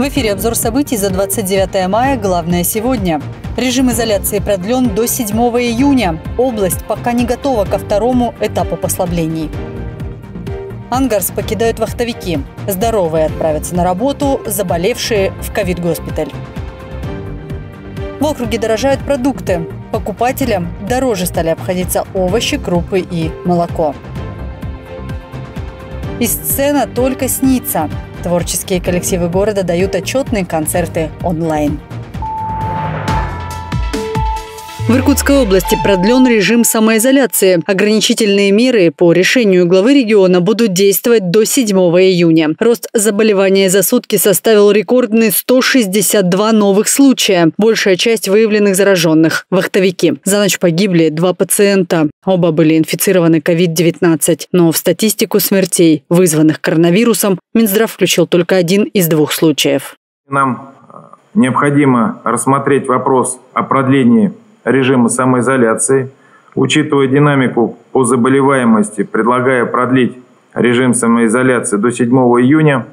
В эфире обзор событий за 29 мая. Главное сегодня. Режим изоляции продлен до 7 июня. Область пока не готова ко второму этапу послаблений. Ангарс покидают вахтовики. Здоровые отправятся на работу, заболевшие в ковид-госпиталь. В округе дорожают продукты. Покупателям дороже стали обходиться овощи, крупы и молоко. И сцена только снится. Творческие коллективы города дают отчетные концерты онлайн. В Иркутской области продлен режим самоизоляции. Ограничительные меры по решению главы региона будут действовать до 7 июня. Рост заболевания за сутки составил рекордные 162 новых случая. Большая часть выявленных зараженных – вахтовики. За ночь погибли два пациента. Оба были инфицированы COVID-19. Но в статистику смертей, вызванных коронавирусом, Минздрав включил только один из двух случаев. Нам э, необходимо рассмотреть вопрос о продлении режима самоизоляции, учитывая динамику по заболеваемости, предлагая продлить режим самоизоляции до 7 июня,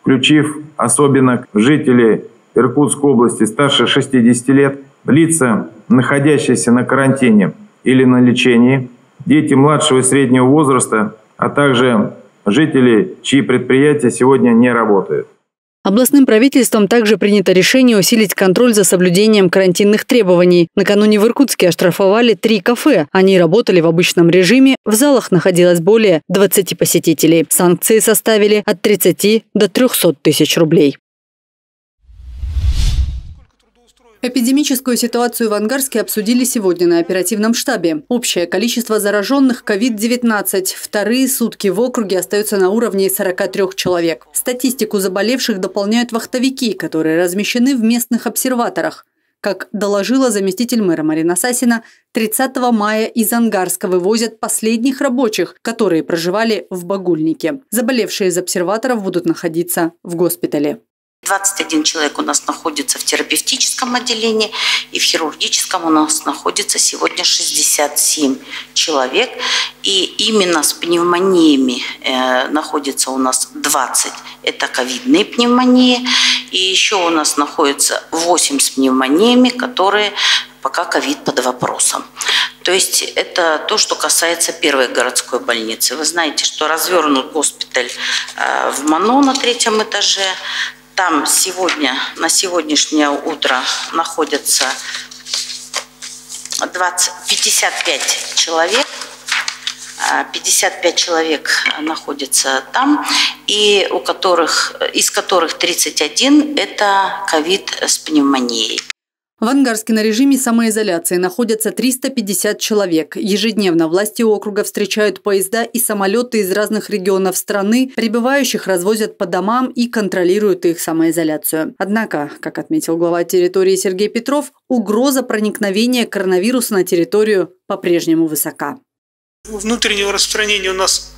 включив особенно жителей Иркутской области старше 60 лет, лица, находящиеся на карантине или на лечении, дети младшего и среднего возраста, а также жители, чьи предприятия сегодня не работают. Областным правительством также принято решение усилить контроль за соблюдением карантинных требований. Накануне в Иркутске оштрафовали три кафе. Они работали в обычном режиме, в залах находилось более 20 посетителей. Санкции составили от 30 до 300 тысяч рублей. Эпидемическую ситуацию в Ангарске обсудили сегодня на оперативном штабе. Общее количество зараженных COVID-19 вторые сутки в округе остается на уровне 43 человек. Статистику заболевших дополняют вахтовики, которые размещены в местных обсерваторах. Как доложила заместитель мэра Марина Сасина, 30 мая из Ангарска вывозят последних рабочих, которые проживали в Багульнике. Заболевшие из обсерваторов будут находиться в госпитале. 21 человек у нас находится в терапевтическом отделении, и в хирургическом у нас находится сегодня 67 человек. И именно с пневмониями э, находится у нас 20. Это ковидные пневмонии. И еще у нас находится 8 с пневмониями, которые пока ковид под вопросом. То есть это то, что касается первой городской больницы. Вы знаете, что развернут госпиталь э, в Мано на третьем этаже. Там сегодня, на сегодняшнее утро находятся 20, 55 человек. 55 человек находится там, и у которых, из которых 31 – это ковид с пневмонией. В Ангарске на режиме самоизоляции находятся 350 человек. Ежедневно власти округа встречают поезда и самолеты из разных регионов страны, прибывающих развозят по домам и контролируют их самоизоляцию. Однако, как отметил глава территории Сергей Петров, угроза проникновения коронавируса на территорию по-прежнему высока. Внутреннего распространения у нас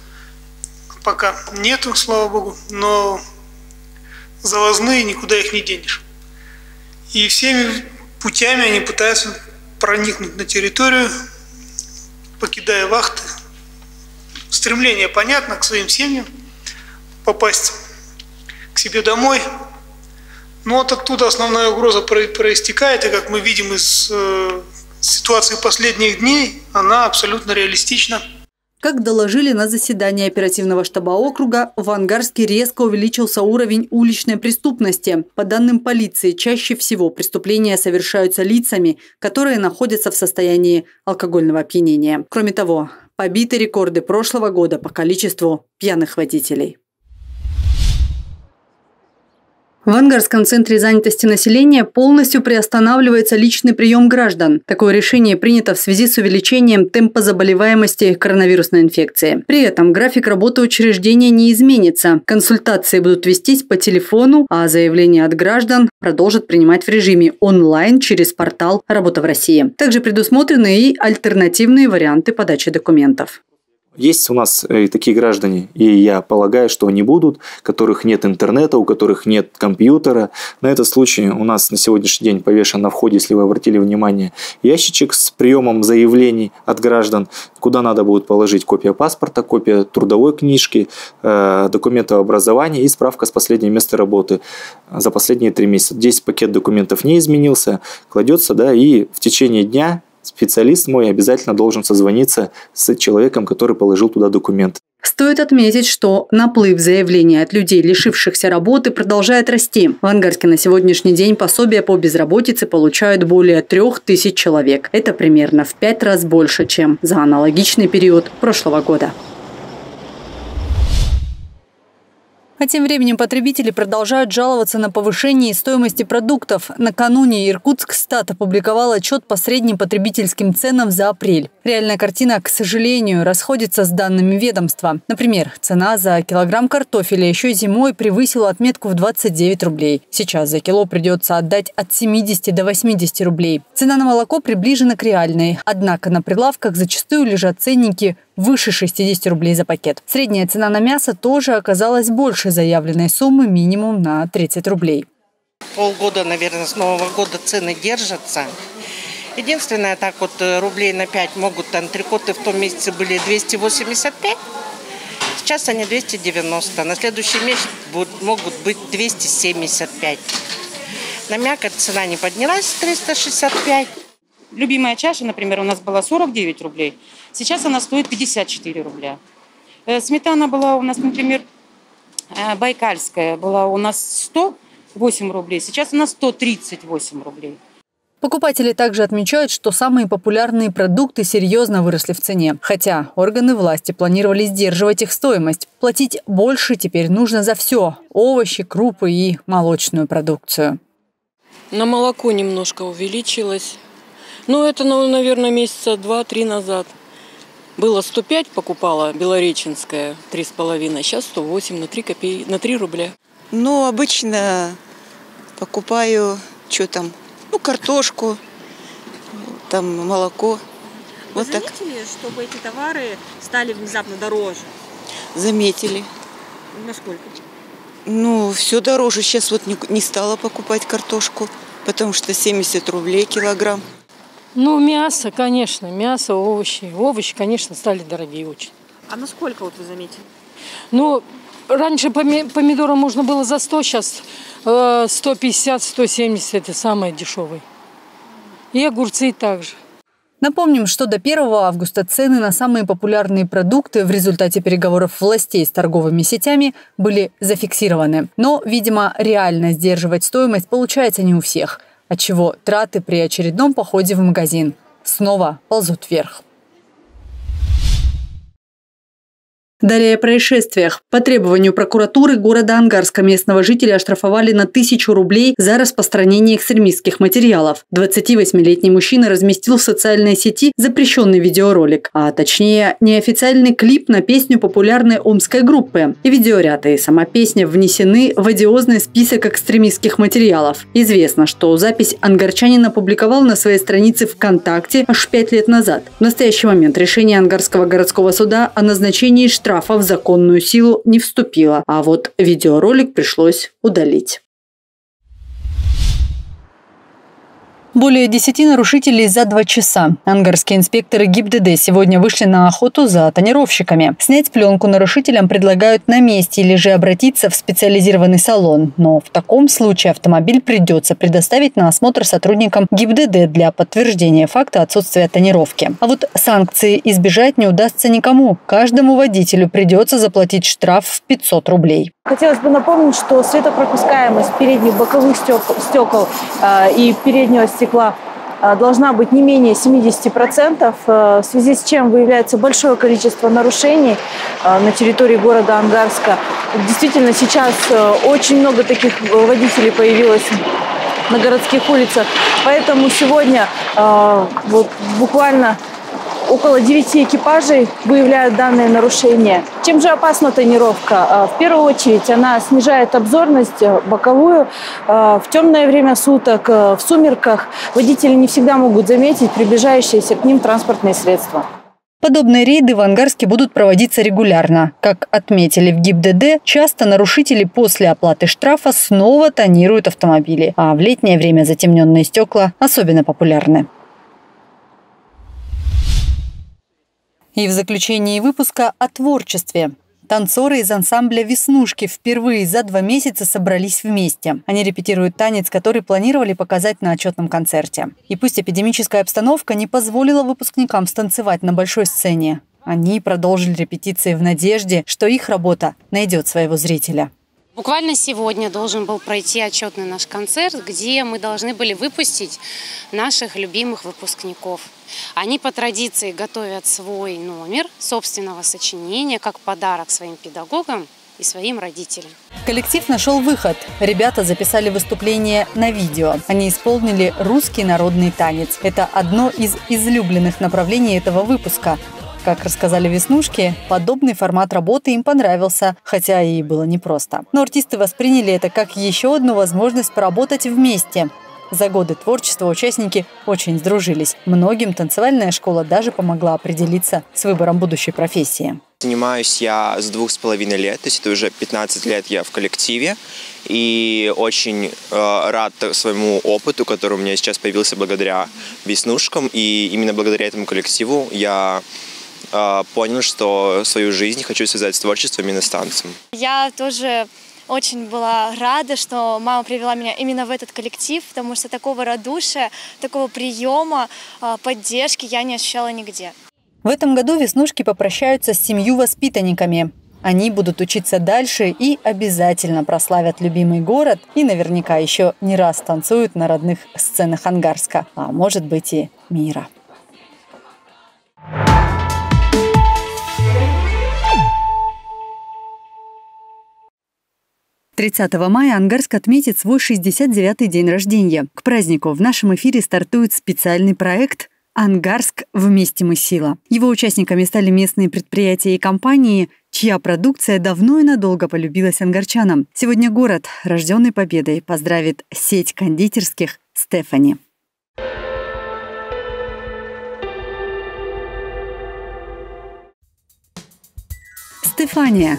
пока нету, слава богу, но завозные никуда их не денешь. И всеми путями они пытаются проникнуть на территорию, покидая вахты. Стремление понятно к своим семьям, попасть к себе домой. Но вот оттуда основная угроза проистекает, и как мы видим из э, ситуации последних дней, она абсолютно реалистична. Как доложили на заседании оперативного штаба округа, в Ангарске резко увеличился уровень уличной преступности. По данным полиции, чаще всего преступления совершаются лицами, которые находятся в состоянии алкогольного опьянения. Кроме того, побиты рекорды прошлого года по количеству пьяных водителей. В Ангарском центре занятости населения полностью приостанавливается личный прием граждан. Такое решение принято в связи с увеличением темпа заболеваемости коронавирусной инфекцией. При этом график работы учреждения не изменится. Консультации будут вестись по телефону, а заявления от граждан продолжат принимать в режиме онлайн через портал «Работа в России». Также предусмотрены и альтернативные варианты подачи документов. Есть у нас и такие граждане, и я полагаю, что они будут, у которых нет интернета, у которых нет компьютера. На этот случай у нас на сегодняшний день повешен на входе, если вы обратили внимание, ящичек с приемом заявлений от граждан, куда надо будет положить копия паспорта, копия трудовой книжки, э, документов образования и справка с последнего места работы за последние три месяца. Здесь пакет документов не изменился, кладется, да, и в течение дня специалист мой обязательно должен созвониться с человеком, который положил туда документ. Стоит отметить, что наплыв заявлений от людей, лишившихся работы, продолжает расти. В Ангарске на сегодняшний день пособия по безработице получают более трех тысяч человек. Это примерно в пять раз больше, чем за аналогичный период прошлого года. А тем временем потребители продолжают жаловаться на повышение стоимости продуктов. Накануне Иркутск стат опубликовал отчет по средним потребительским ценам за апрель. Реальная картина, к сожалению, расходится с данными ведомства. Например, цена за килограмм картофеля еще зимой превысила отметку в 29 рублей. Сейчас за кило придется отдать от 70 до 80 рублей. Цена на молоко приближена к реальной. Однако на прилавках зачастую лежат ценники выше 60 рублей за пакет. Средняя цена на мясо тоже оказалась больше заявленной суммы минимум на 30 рублей. Полгода, наверное, с Нового года цены держатся. Единственное, так вот э, рублей на 5 могут антрикоты в том месяце были 285, сейчас они 290. На следующий месяц будут, могут быть 275. На мякоть цена не поднялась 365. Любимая чаша, например, у нас была 49 рублей. Сейчас она стоит 54 рубля. Э, сметана была у нас, например, э, байкальская, была у нас 108 рублей. Сейчас она 138 рублей. Покупатели также отмечают, что самые популярные продукты серьезно выросли в цене. Хотя органы власти планировали сдерживать их стоимость. Платить больше теперь нужно за все – овощи, крупы и молочную продукцию. На молоко немножко увеличилось. Ну, это, ну, наверное, месяца два-три назад. Было 105 покупала белореченская, 3,5, сейчас 108 на 3 копейки, на 3 рубля. Ну, обычно покупаю, что там, ну, картошку, там молоко. Вы вот заметили, так. чтобы эти товары стали внезапно дороже? Заметили. Насколько? Ну, все дороже. Сейчас вот не, не стала покупать картошку, потому что 70 рублей килограмм. Ну, мясо, конечно, мясо, овощи. Овощи, конечно, стали дорогие очень. А насколько вот вы заметили? Ну, раньше помидоры можно было за 100, сейчас 150-170 – это самые дешевые. И огурцы также. Напомним, что до 1 августа цены на самые популярные продукты в результате переговоров властей с торговыми сетями были зафиксированы. Но, видимо, реально сдерживать стоимость получается не у всех, отчего траты при очередном походе в магазин снова ползут вверх. Далее о происшествиях. По требованию прокуратуры города Ангарска местного жителя оштрафовали на тысячу рублей за распространение экстремистских материалов. 28-летний мужчина разместил в социальной сети запрещенный видеоролик, а точнее неофициальный клип на песню популярной омской группы. И видеоряд и сама песня внесены в одиозный список экстремистских материалов. Известно, что запись ангарчанин опубликовал на своей странице ВКонтакте аж пять лет назад. В настоящий момент решение Ангарского городского суда о назначении штрафа штрафа в законную силу не вступила, а вот видеоролик пришлось удалить. Более 10 нарушителей за два часа. Ангарские инспекторы ГИБДД сегодня вышли на охоту за тонировщиками. Снять пленку нарушителям предлагают на месте или же обратиться в специализированный салон. Но в таком случае автомобиль придется предоставить на осмотр сотрудникам ГИБДД для подтверждения факта отсутствия тонировки. А вот санкции избежать не удастся никому. Каждому водителю придется заплатить штраф в 500 рублей. Хотелось бы напомнить, что светопропускаемость передних боковых стекол, стекол э, и переднего стекла э, должна быть не менее 70%, э, в связи с чем выявляется большое количество нарушений э, на территории города Ангарска. Действительно, сейчас очень много таких водителей появилось на городских улицах, поэтому сегодня вот буквально Около 9 экипажей выявляют данные нарушения. Чем же опасна тонировка? А, в первую очередь она снижает обзорность э, боковую. А, в темное время суток, э, в сумерках водители не всегда могут заметить приближающиеся к ним транспортные средства. Подобные рейды в Ангарске будут проводиться регулярно. Как отметили в ГИБДД, часто нарушители после оплаты штрафа снова тонируют автомобили, а в летнее время затемненные стекла особенно популярны. И в заключении выпуска о творчестве. Танцоры из ансамбля «Веснушки» впервые за два месяца собрались вместе. Они репетируют танец, который планировали показать на отчетном концерте. И пусть эпидемическая обстановка не позволила выпускникам станцевать на большой сцене, они продолжили репетиции в надежде, что их работа найдет своего зрителя. Буквально сегодня должен был пройти отчетный наш концерт, где мы должны были выпустить наших любимых выпускников. Они по традиции готовят свой номер собственного сочинения как подарок своим педагогам и своим родителям. Коллектив нашел выход. Ребята записали выступление на видео. Они исполнили русский народный танец. Это одно из излюбленных направлений этого выпуска. Как рассказали Веснушки, подобный формат работы им понравился, хотя и было непросто. Но артисты восприняли это как еще одну возможность поработать вместе. За годы творчества участники очень сдружились. Многим танцевальная школа даже помогла определиться с выбором будущей профессии. Занимаюсь я с двух с половиной лет, то есть это уже 15 лет я в коллективе. И очень э, рад своему опыту, который у меня сейчас появился благодаря веснушкам. И именно благодаря этому коллективу я понял, что свою жизнь хочу связать с творчеством именно с танцем. Я тоже очень была рада, что мама привела меня именно в этот коллектив, потому что такого радушия, такого приема, а, поддержки я не ощущала нигде. В этом году веснушки попрощаются с семью воспитанниками. Они будут учиться дальше и обязательно прославят любимый город и наверняка еще не раз танцуют на родных сценах Ангарска, а может быть и мира. 30 мая Ангарск отметит свой 69-й день рождения. К празднику в нашем эфире стартует специальный проект «Ангарск. Вместе мы сила». Его участниками стали местные предприятия и компании, чья продукция давно и надолго полюбилась ангарчанам. Сегодня город, рожденный победой, поздравит сеть кондитерских «Стефани». Стефания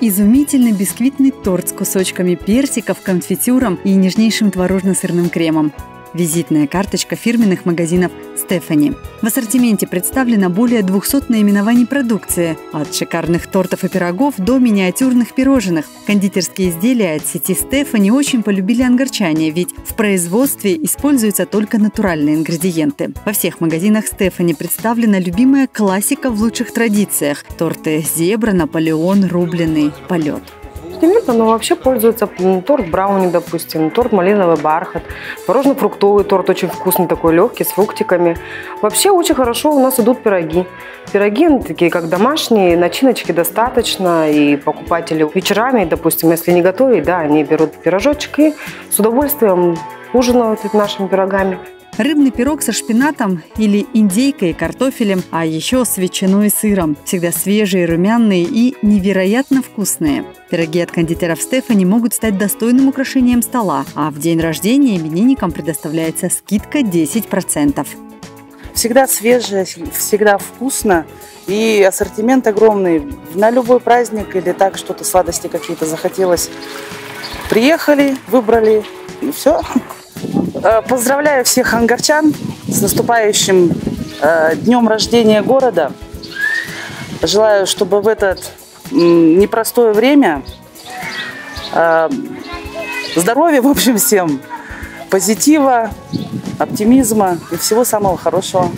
Изумительный бисквитный торт с кусочками персиков, конфитюром и нежнейшим творожно-сырным кремом визитная карточка фирменных магазинов «Стефани». В ассортименте представлено более 200 наименований продукции, от шикарных тортов и пирогов до миниатюрных пирожных. Кондитерские изделия от сети «Стефани» очень полюбили ангарчане, ведь в производстве используются только натуральные ингредиенты. Во всех магазинах «Стефани» представлена любимая классика в лучших традициях – торты «Зебра», «Наполеон», «Рубленый», «Полет». Ассортиментом, но вообще пользуется торт брауни, допустим, торт малиновый бархат, морожено-фруктовый торт очень вкусный, такой легкий, с фруктиками. Вообще очень хорошо у нас идут пироги. Пироги они такие, как домашние, начиночки достаточно, и покупатели вечерами, допустим, если не готовить, да, они берут пирожочек и с удовольствием ужинают нашими пирогами рыбный пирог со шпинатом или индейкой и картофелем, а еще с ветчиной и сыром. Всегда свежие, румяные и невероятно вкусные. Пироги от кондитеров Стефани могут стать достойным украшением стола, а в день рождения именинникам предоставляется скидка 10%. Всегда свежее, всегда вкусно и ассортимент огромный. На любой праздник или так что-то сладости какие-то захотелось. Приехали, выбрали и все. Э, поздравляю всех ангарчан с наступающим э, днем рождения города. Желаю, чтобы в это непростое время э, здоровья, в общем, всем, позитива, оптимизма и всего самого хорошего.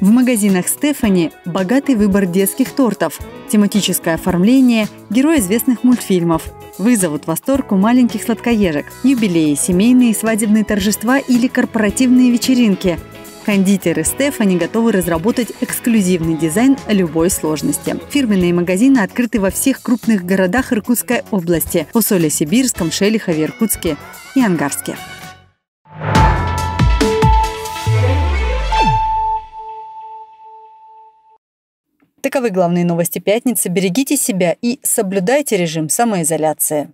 В магазинах Стефани богатый выбор детских тортов, тематическое оформление, герои известных мультфильмов – вызовут восторг у маленьких сладкоежек. Юбилеи, семейные свадебные торжества или корпоративные вечеринки. Кондитеры Стефани готовы разработать эксклюзивный дизайн любой сложности. Фирменные магазины открыты во всех крупных городах Иркутской области – Усоле-Сибирском, Шелихове, Иркутске и Ангарске. Таковы главные новости пятницы. Берегите себя и соблюдайте режим самоизоляции.